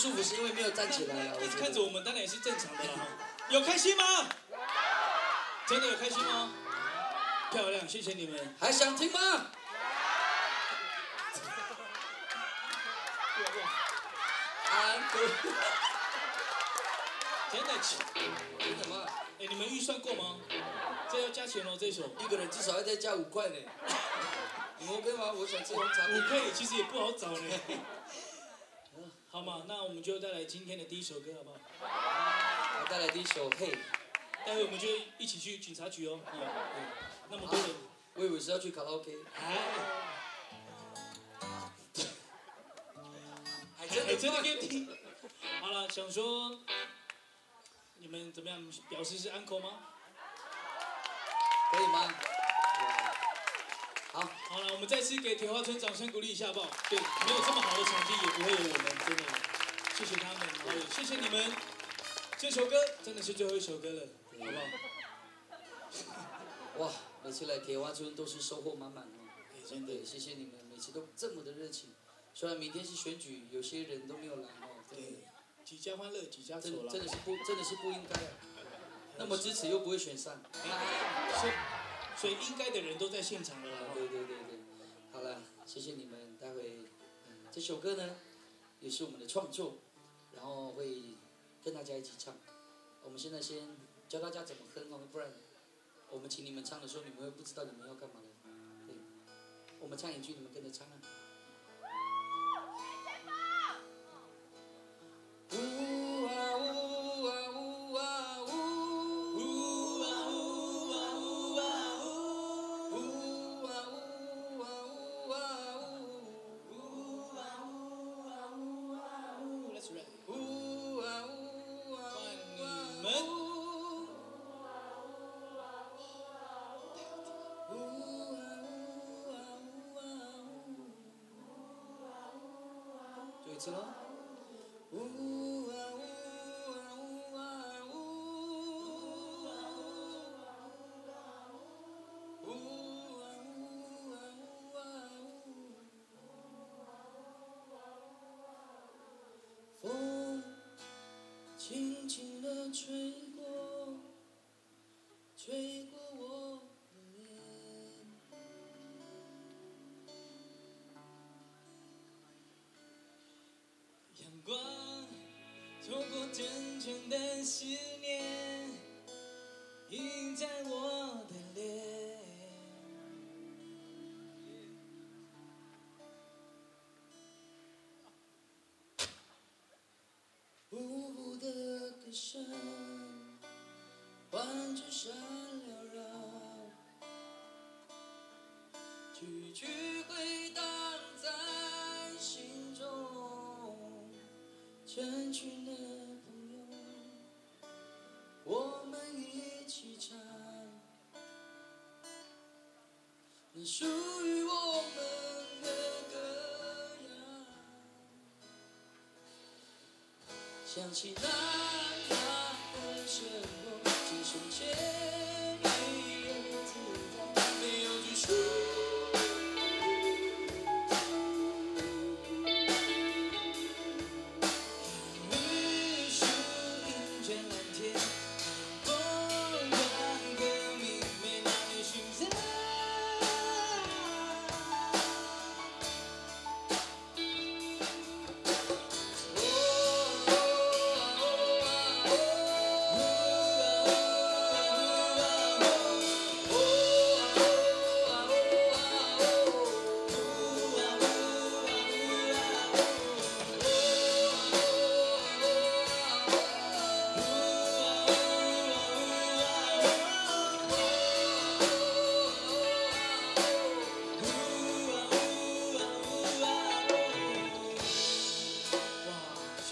不舒服，是因为没有站起来了。一直看着我们，当然也是正常的啦。有开心吗？真的有开心吗？漂亮，谢谢你们。还想听吗？安哥，真的，真的吗？哎，你们预算够吗？这要加钱哦，这首一个人至少要再加五块呢。你 OK 吗？我想吃红茶。五块其实也不好找呢。好嘛，那我们就带来今天的第一首歌，好不好？好，带来第一首《嘿》。待会我们就一起去警察局哦。嗯，那么多人，我以为是要去卡拉 OK。哎。还真的可以听。好了，想说你们怎么样？表示是 uncle 吗？可以吗？好，好了，我们再次给铁花村掌声鼓励一下，好不好？对，没有这么好的场地，也不会有我们，真的，谢谢他们，好，谢谢你们。这首歌真的是最后一首歌了，好不好？哇，每次来铁花村都是收获满满哦，真的，谢谢你们，每次都这么的热情。虽然明天是选举，有些人都没有来哦，对，几家欢乐几家愁了，真的是不，真的是不应该啊。那么支持又不会选上。所以应该的人都在现场了。谢谢你们。待会这首歌呢，也是我们的创作，然后会跟大家一起唱。我们现在先教大家怎么哼哦，不然我们请你们唱的时候，你们会不知道你们要干嘛的。对，我们唱一句，你们跟着唱啊。Switzerland. 真诚的思念印在我的脸，呜呜的歌声换纸上缭绕，句句回荡成群的朋友。我们一起唱，那属于我们的歌谣。想起那那个时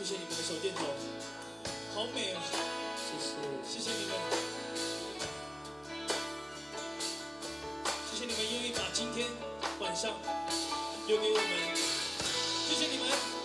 谢谢你们的手电筒，好美啊，谢谢，谢谢你们，谢谢你们愿意把今天晚上留给我们，谢谢你们。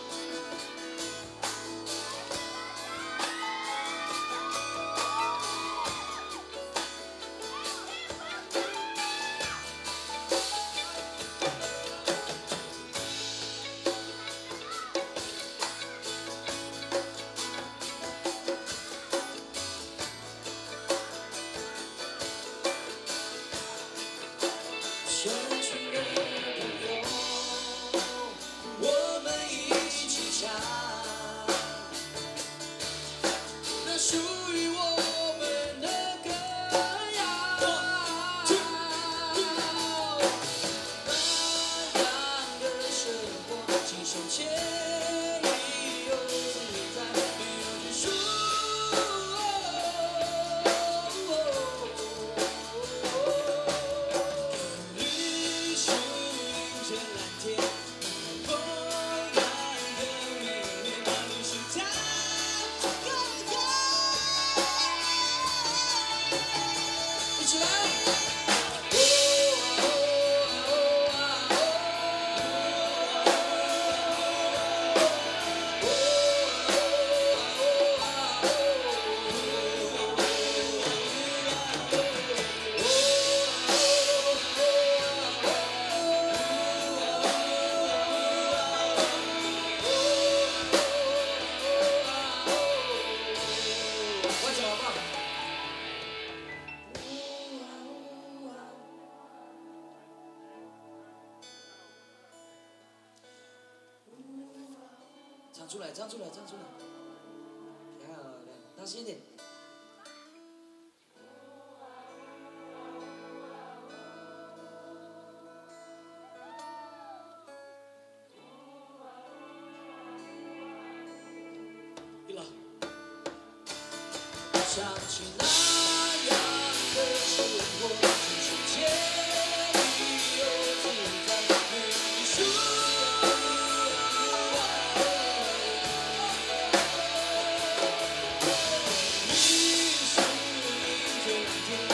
出来，站出来，站出来，漂亮，大声一点。想起那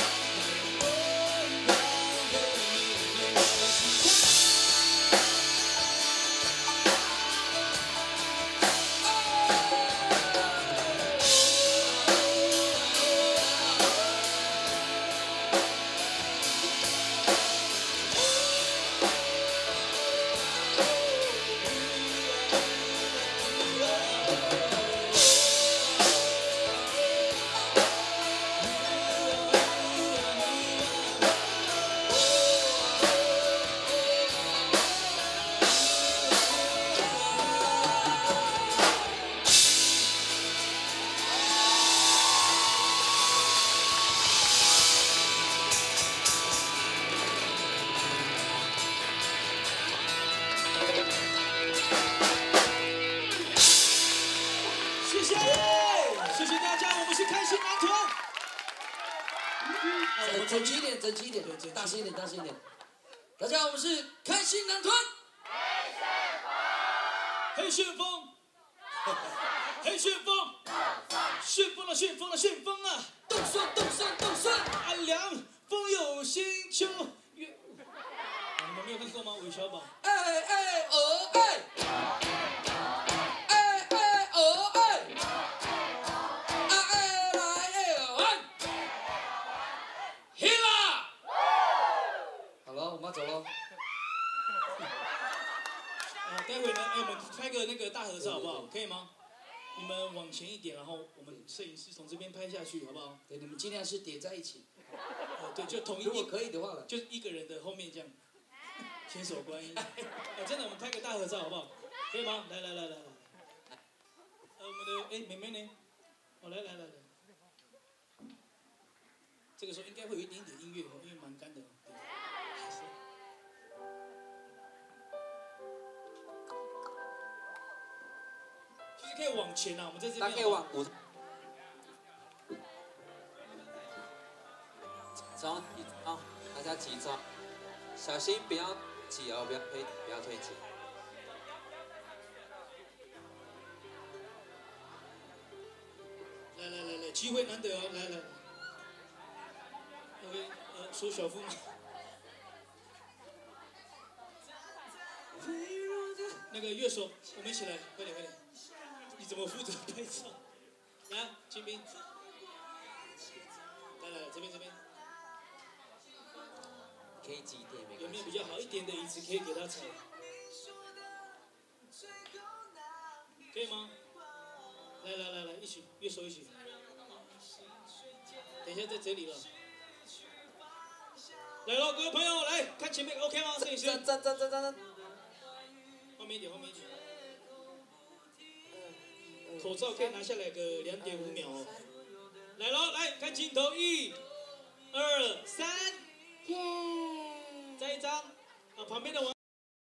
Yeah. 整齐一点，整齐一点对大声一点，大声一点。大家好，我们是开心男团。黑旋风，黑旋风，旋风了，旋风了，旋风啊！动算动算动算，啊，凉风有星球月。啊你们没有看过吗？韦小宝。哎哎前一点，然后我们摄影师从这边拍下去，好不好？对，你们尽量是叠在一起，呃，对，就同一如果，可以的话了。就一个人的后面这样，千手观音。啊，真的，我们拍个大合照好不好？可以吗？来来来来来。呃，我们的哎妹妹呢？哦，来来来来。这个时候应该会有一点点音乐哦，因为蛮干的可以往前啊，我们在这边。大家可以往五，中一啊，大家集中，小心不要挤哦，不要推，不要推挤。来来来来，机会难得哦，来来。OK，呃，说小夫嘛。那个乐手，我们一起来，快点快点。怎么负责拍照？来，金兵。来来来，这边这边，有没有比。较好一点？的椅子可以给他踩？可以吗？来来来来，一起，乐手一起。等一下在这里了。来喽，各位朋友，来看前面，OK 吗？摄影师，站站站站站，后面一点，后面一点。口罩可以拿下来个两点五秒。来喽，来看镜头，一、二、三，再一张。啊，旁边的王。